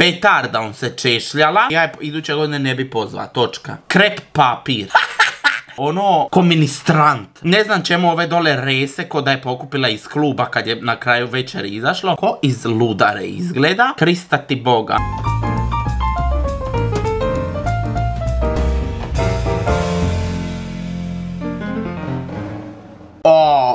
Petarda on se češljala. Ja je iduće godine ne bi pozva, točka. Krep papir. ono ko ministrant. Ne znam čemu ove dole rese ko da je pokupila iz kluba kad je na kraju večeri izašlo. Ko iz ludare izgleda. Krista ti Boga.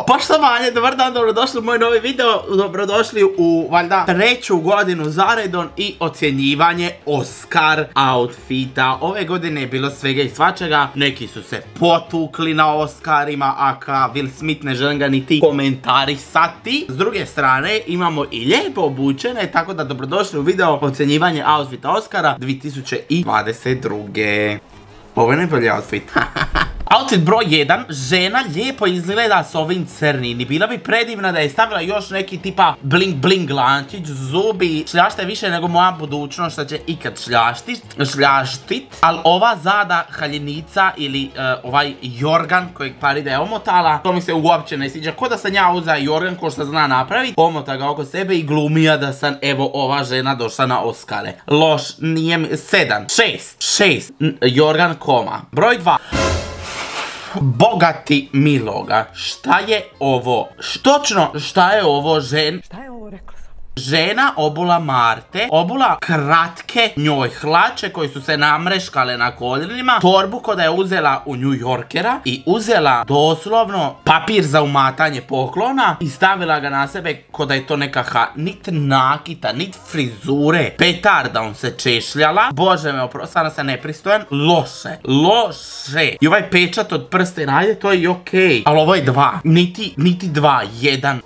Poštovanje, dobar dan, dobrodošli u moj novi video, dobrodošli u, valjda, treću godinu zaredon i ocjenjivanje Oscar outfita. Ove godine je bilo svega i svačega, neki su se potukli na Oscarima, aka Will Smith ne želim ga niti komentarisati. S druge strane, imamo i lijepo obučene, tako da dobrodošli u video ocjenjivanje outfita Oscara 2022. Ovo je najbolji outfit. Outfit broj 1, žena lijepo izgleda s ovim crnim i bila bi predivna da je stavila još neki tipa bling bling lančić, zubi, šljašta je više nego moja budućnost što će ikad šljaštit, šljaštit, ali ova zada haljenica ili e, ovaj jorgan kojeg pari da je omotala, to mi se uopće ne sviđa, ko da sam ja uza jorgan ko što zna napraviti, omota ga oko sebe i glumija da sam evo ova žena došla na Oscare. Loš, nije mi, sedam, šest, šest, jorgan koma. Broj dva. Bogati Miloga, šta je ovo? Točno, šta je ovo žen? Šta je? Žena obula Marte, obula kratke njoj hlače koji su se namreškale na koljenima, torbu koda je uzela u New Yorkera i uzela doslovno papir za umatanje poklona i stavila ga na sebe koda je to neka ha, nit nakita, nit frizure, petarda on se češljala, bože me opro, sada se nepristojan, loše, loše. I ovaj pečat od prste najde, to je i okej, ali ovo je dva, niti, niti dva, jedan.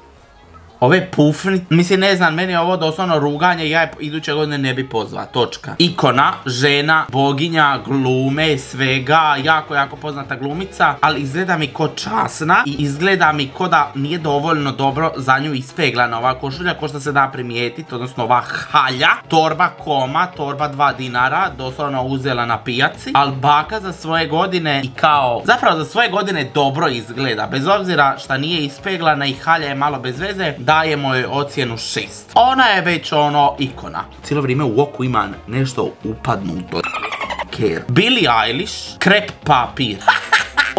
Ove pufni, mislim ne znam, meni je ovo doslovno ruganje, ja iduće godine ne bi pozva, točka. Ikona, žena, boginja, glume, svega, jako, jako poznata glumica, ali izgleda mi ko časna i izgleda mi ko da nije dovoljno dobro za nju ispeglana ova košulja, ko što se da primijetiti, odnosno ova halja, torba koma, torba 2 dinara, doslovno uzela na pijaci, ali baka za svoje godine i kao, zapravo za svoje godine dobro izgleda, bez obzira šta nije ispeglana i halja je malo bez veze, dajemo joj ocjenu 6. Ona je već ono ikona. Cijelo vrijeme u oku ima nešto upadnuto. Care. Billie Eilish, krep papir.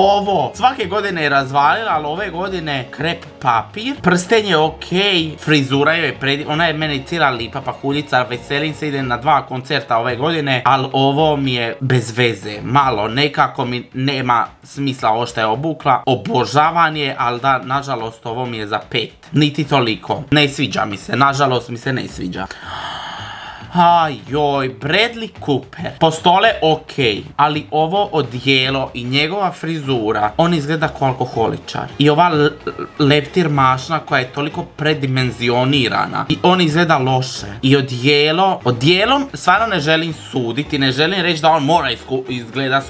Ovo, svake godine je razvalila, ali ove godine krep papir. Prsten je okej, frizura je predivna, ona je meni cijela lipa pahuljica, veselim se, idem na dva koncerta ove godine, ali ovo mi je bez veze, malo, nekako mi nema smisla ovo što je obukla, obožavan je, ali da, nažalost, ovo mi je za pet, niti toliko, ne sviđa mi se, nažalost mi se ne sviđa. Aj joj, Bradley Cooper. Postole ok, ali ovo odijelo i njegova frizura, on izgleda kao alkoholičar. I ova leptir mašna koja je toliko predimenzionirana. I on izgleda loše. I odijelo, odijelom stvarno ne želim suditi, ne želim reći da on mora izgleda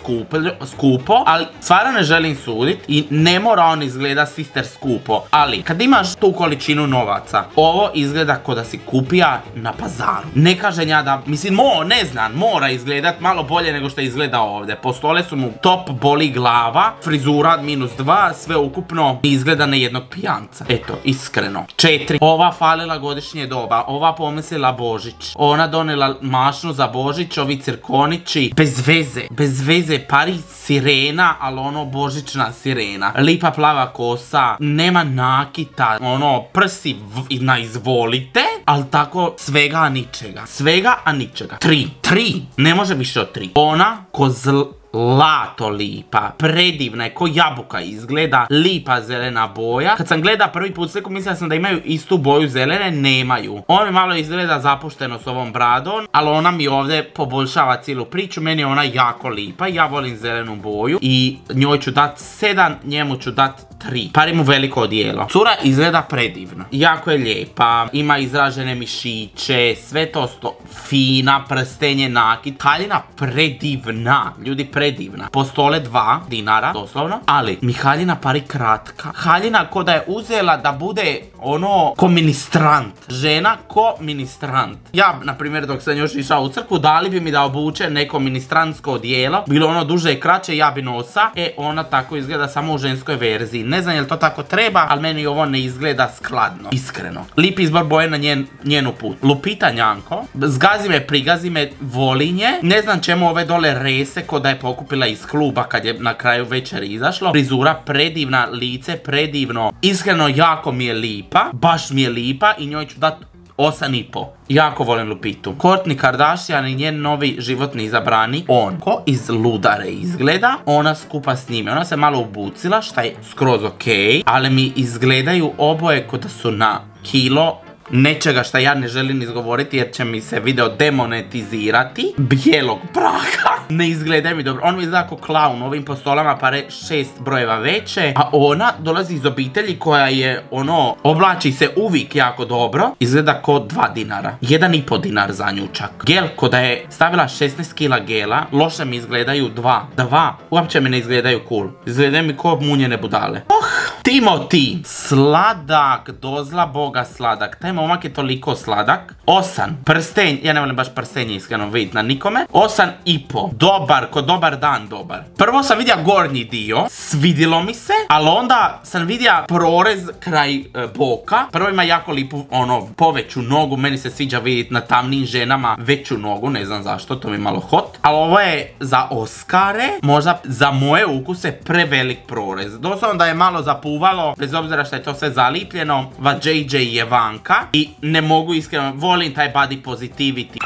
skupo, ali stvarno ne želim suditi i ne mora on izgleda sister skupo. Ali, kad imaš tu količinu novaca, ovo izgleda kao da si kupija na pazaru. Neka kažem ja da, mislim, mo, ne znam, mora izgledat malo bolje nego što izgleda ovdje. Postole su mu top boli glava, frizura minus dva, sve ukupno izgleda na jednog pijanca. Eto, iskreno. Četiri. Ova falila godišnje doba, ova pomislila Božić. Ona donela mašnu za Božić, ovi cirkonići, bez veze, bez veze, pari sirena, ali ono božićna sirena. Lipa plava kosa, nema nakita, ono, prsi na izvolite, ali tako svega ničega svega, a ničega. Tri. Tri. Ne može više od tri. Ona ko zlato lipa, predivna je, ko jabuka izgleda, lipa zelena boja. Kad sam gleda prvi put sliku, mislila sam da imaju istu boju zelene, nemaju. On mi malo izgleda zapušteno s ovom bradom, ali ona mi ovdje poboljšava cijelu priču, meni je ona jako lipa, ja volim zelenu boju i njoj ću dat 7, njemu ću dat 3. Pari mu veliko odijelo. Cura izgleda predivno. Jako je lijepa, ima izražene mišiće, sve to sto fina, prstenje, nakit. Haljina predivna, ljudi predivna. Postole 2 dinara, doslovno, ali mi haljina pari kratka. Haljina ko da je uzela da bude ono ko ministrant. Žena ko ministrant. Ja, na primjer, dok sam još išao u crkvu, dali bi mi da obuče neko ministrantsko odijelo. Bilo ono duže i kraće, ja bi nosa. E, ona tako izgleda samo u ženskoj verziji Ne znam je li to tako treba, ali meni ovo ne izgleda skladno. Iskreno. Lip izbor boje na njen, njenu put. Lupita Njanko. Zgazi me, prigazi me, voli nje. Ne znam čemu ove dole rese ko da je pokupila iz kluba kad je na kraju večeri izašlo. Frizura predivna, lice predivno. Iskreno jako mi je lipa. Baš mi je lipa i njoj ću dati 8,5. Jako volim Lupitu. Kourtney Kardashian i njen novi životni izabrani, on, ko iz ludare izgleda, ona skupa s njime. Ona se malo ubucila, šta je skroz okej, ali mi izgledaju oboje kod da su na kilo nečega šta ja ne želim izgovoriti jer će mi se video demonetizirati. Bijelog braka. Ne izgleda mi dobro. On mi izgleda kao klaun ovim postolama pare šest brojeva veće. A ona dolazi iz obitelji koja je ono, oblači se uvijek jako dobro. Izgleda kao dva dinara. Jedan i po dinar za nju čak. Gel ko da je stavila 16 kila gela, loše mi izgledaju dva. Dva. Uopće mi ne izgledaju cool. Izgledaju mi kao munjene budale. Oh, Timothy. Sladak, dozla boga sladak. Taj momak je toliko sladak. Osan. Prstenj, ja ne volim baš prstenje iskreno vidjeti na nikome. Osan i po. Dobar, ko dobar dan dobar. Prvo sam vidio gornji dio, svidilo mi se, ali onda sam vidio prorez kraj e, boka. Prvo ima jako lipu, ono, poveću nogu, meni se sviđa vidjeti na tamnim ženama veću nogu, ne znam zašto, to mi je malo hot. Ali ovo je za Oskare, možda za moje ukuse prevelik prorez. Doslovno da je malo zapuvalo, bez obzira što je to sve zalipljeno, va JJ je vanka i ne mogu iskreno, volim taj body positivity.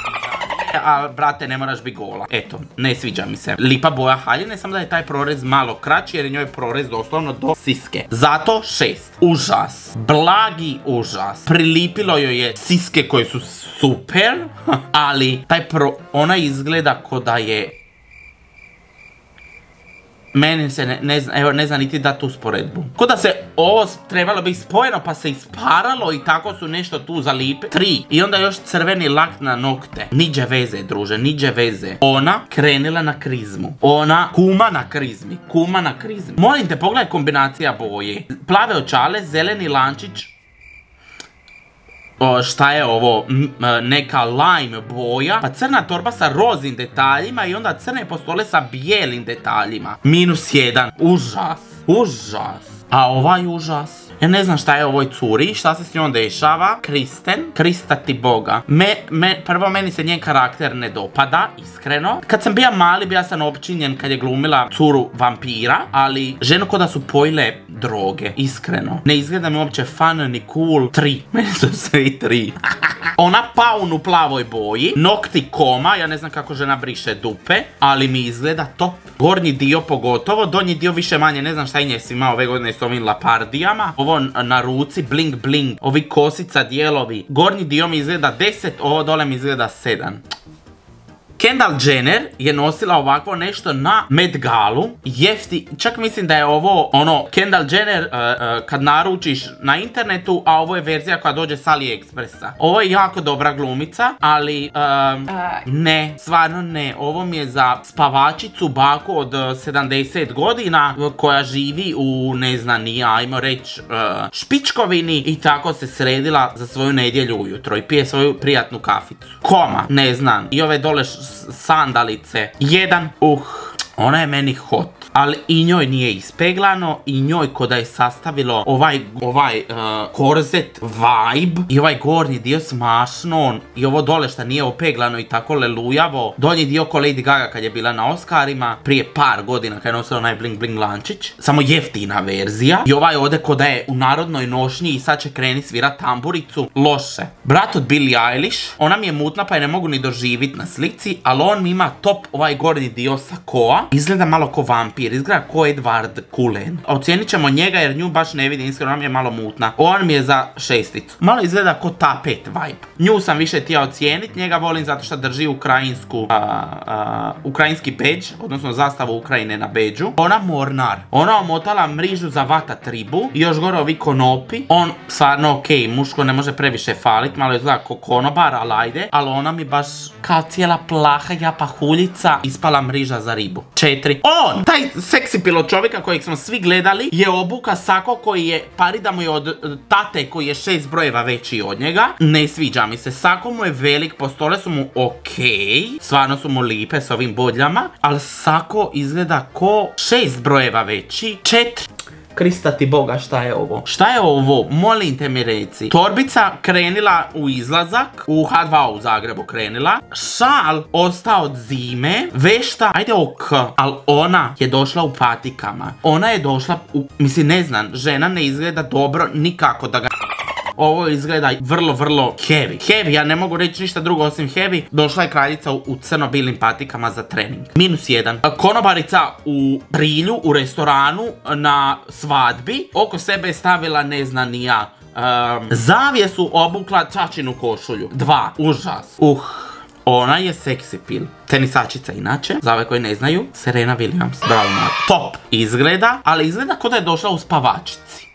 A brate ne moraš biti gola. Eto, ne sviđa mi se. Lipa boja haljine, samo da je taj prorez malo kraći jer je njoj prorez doslovno do siske. Zato šest. Užas. Blagi užas. Prilipilo joj je siske koje su super, ali taj pro... Ona izgleda ko da je meni se ne, ne zna, evo ne zna niti dati usporedbu. Ko da se ovo trebalo bi spojeno pa se isparalo i tako su nešto tu zalipe. Tri. I onda još crveni lak na nokte. Niđe veze, druže, niđe veze. Ona krenila na krizmu. Ona kuma na krizmi. Kuma na krizmi. Molim te, pogledaj kombinacija boje. Plave očale, zeleni lančić, o, šta je ovo, neka lime boja, pa crna torba sa rozim detaljima i onda crne postole sa bijelim detaljima. Minus jedan, užas, užas. A ovaj užas. Ja ne znam šta je ovoj curi, šta se s njom dešava. Kristen, Krista ti boga. prvo meni se njen karakter ne dopada, iskreno. Kad sam bija mali, bija sam općinjen kad je glumila curu vampira, ali ženu ko da su pojile droge, iskreno. Ne izgleda mi uopće fun ni cool. Tri, meni su svi tri. Ona paun u plavoj boji, nokti koma, ja ne znam kako žena briše dupe, ali mi izgleda top. Gornji dio pogotovo, donji dio više manje, ne znam šta je njesi ove godine s ovim lapardijama. Ovo na ruci, bling bling, ovi kosica dijelovi. Gornji dio mi izgleda 10, ovo dole mi izgleda 7. Kendall Jenner je nosila ovakvo nešto na Met Galu. Jefti, čak mislim da je ovo ono Kendall Jenner uh, uh, kad naručiš na internetu, a ovo je verzija koja dođe s AliExpressa. Ovo je jako dobra glumica, ali um, ne, stvarno ne. Ovo mi je za spavačicu baku od 70 uh, godina koja živi u, ne znam, nije, ajmo reći, špičkovini i tako se sredila za svoju nedjelju ujutro i pije svoju prijatnu kaficu. Koma, ne znam. I ove dole sandalice. Jedan, uh, ona je meni hot ali i njoj nije ispeglano i njoj ko je sastavilo ovaj, ovaj uh, korzet vibe i ovaj gornji dio smašno i ovo dole što nije opeglano i tako lelujavo. Donji dio ko Lady Gaga kad je bila na Oscarima prije par godina kad je nosila onaj bling bling lančić. Samo jeftina verzija. I ovaj ode ko da je u narodnoj nošnji i sad će kreni svira tamburicu. Loše. Brat od Billie Eilish. Ona mi je mutna pa je ne mogu ni doživit na slici. Ali on mi ima top ovaj gornji dio sa koa. Izgleda malo ko vampir izgleda ko Edward Cullen. Ocijenit ćemo njega jer nju baš ne vidim, iskreno je malo mutna. On mi je za šesticu. Malo izgleda ko tapet vibe. Nju sam više tija ocijenit, njega volim zato što drži ukrajinsku, ukrajinski beđ, odnosno zastavu Ukrajine na beđu. Ona mornar. Ona omotala mrižu za vata tribu i još gore ovi konopi. On stvarno okej, muško ne može previše falit, malo izgleda ko konobar, ali ajde. Ali ona mi baš kao cijela plaha japahuljica ispala mriža za ribu. Četiri. On! Taj seksi pilot čovjeka kojeg smo svi gledali je obuka Sako koji je, parida mu je od tate koji je šest brojeva veći od njega. Ne sviđa mi se. Sako mu je velik, postole su mu okej. Stvarno su mu lipe s ovim bodljama. Ali Sako izgleda ko šest brojeva veći. Četiri. Krista ti Boga, šta je ovo? Šta je ovo? Molim te mi reci. Torbica krenila u izlazak, u H2 u Zagrebu krenila. Šal ostao od zime. Vešta, ajde ok, ali ona je došla u patikama. Ona je došla, u, mislim ne znam, žena ne izgleda dobro nikako da ga... Ovo izgleda vrlo, vrlo heavy. Heavy, ja ne mogu reći ništa drugo osim heavy. Došla je kraljica u, crno-bilim patikama za trening. Minus jedan. Konobarica u prilju, u restoranu, na svadbi. Oko sebe je stavila ne zna ni ja. zavjesu obukla čačinu košulju. Dva. Užas. Uh. Ona je seksi pil. Tenisačica inače, za ove koji ne znaju, Serena Williams. Bravo, Top izgleda, ali izgleda kao da je došla u spavačici.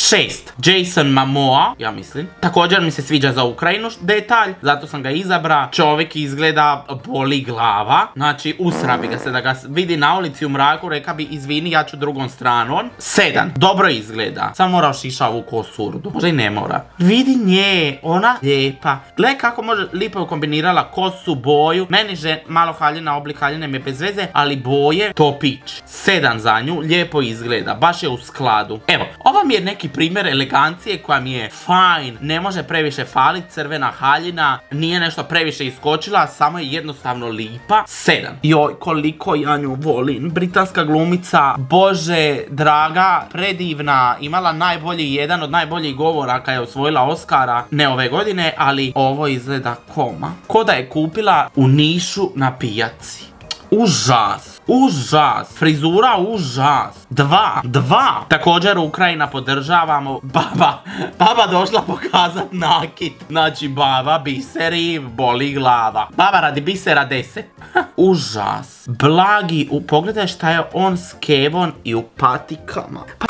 Šest. Jason Momoa, ja mislim. Također mi se sviđa za Ukrajinu detalj, zato sam ga izabra. Čovjek izgleda boli glava. Znači, usra bi ga se da ga vidi na ulici u mraku, reka bi izvini, ja ću drugom stranom. Sedam. Dobro izgleda. Samo mora šiša ovu kosurdu. Možda i ne mora. Vidi nje, ona lijepa. Gle kako može lipo kombinirala kosu, boju. Meni že malo haljina, oblik haljine mi je bez veze, ali boje topić. Sedam za nju, lijepo izgleda. Baš je u skladu. Evo, ova mi je neki primjer elegancije koja mi je fine, ne može previše faliti, crvena haljina, nije nešto previše iskočila, samo je jednostavno lipa. 7. Joj, koliko ja nju volim. Britanska glumica, bože, draga, predivna, imala najbolji, jedan od najboljih govora kad je osvojila Oscara, ne ove godine, ali ovo izgleda koma. Ko da je kupila u Nišu na pijaci. Užas. Užas. Frizura užas. Dva. Dva. Također Ukrajina podržavamo. Baba. Baba došla pokazat nakit. Znači baba biseri boli glava. Baba radi bisera deset. Užas. Blagi. Pogledaj šta je on s kevon i u patikama. Pa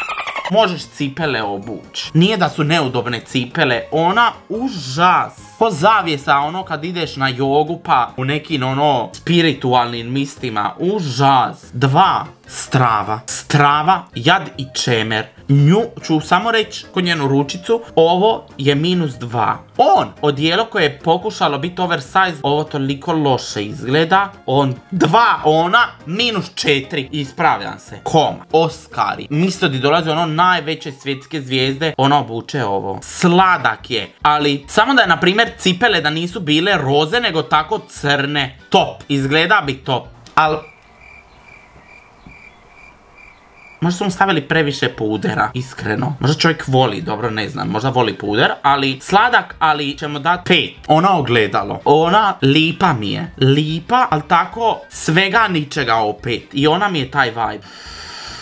možeš cipele obući. Nije da su neudobne cipele, ona užas. Ko zavijesa ono kad ideš na jogu pa u nekim ono spiritualnim mistima, užas. Dva, strava. Strava, jad i čemer. Nju ću samo reći kod njenu ručicu, ovo je minus dva. On, odijelo koje je pokušalo biti oversize, ovo toliko loše izgleda. On, dva, ona, minus četiri. Ispravljam se. Koma. Oskari. Misto di dolazi ono najveće svjetske zvijezde, ona obuče ovo. Sladak je, ali samo da je, na primjer, cipele da nisu bile roze, nego tako crne. Top. Izgleda bi top. Ali Možda su mu stavili previše pudera, iskreno. Možda čovjek voli, dobro ne znam, možda voli puder, ali sladak, ali ćemo dati pet. Ona ogledalo, ona lipa mi je. Lipa, ali tako svega ničega opet. I ona mi je taj vibe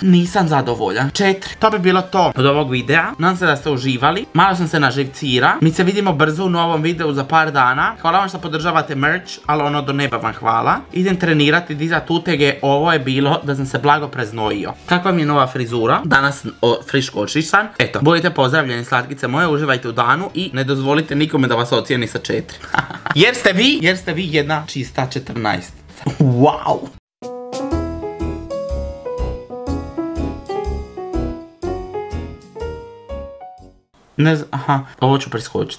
nisam zadovoljan. Četiri. To bi bilo to od ovog videa. Nadam se da ste uživali. Malo sam se naživcira. Mi se vidimo brzo u novom videu za par dana. Hvala vam što podržavate merch, ali ono do neba vam hvala. Idem trenirati, dizat utege. Ovo je bilo da sam se blago preznojio. Kakva mi je nova frizura? Danas friško očišan. Eto, budite pozdravljeni slatkice moje, uživajte u danu i ne dozvolite nikome da vas ocijeni sa četiri. jer ste vi, jer ste vi jedna čista 14. Wow! Ne znam, aha, ovo ću preskočiti.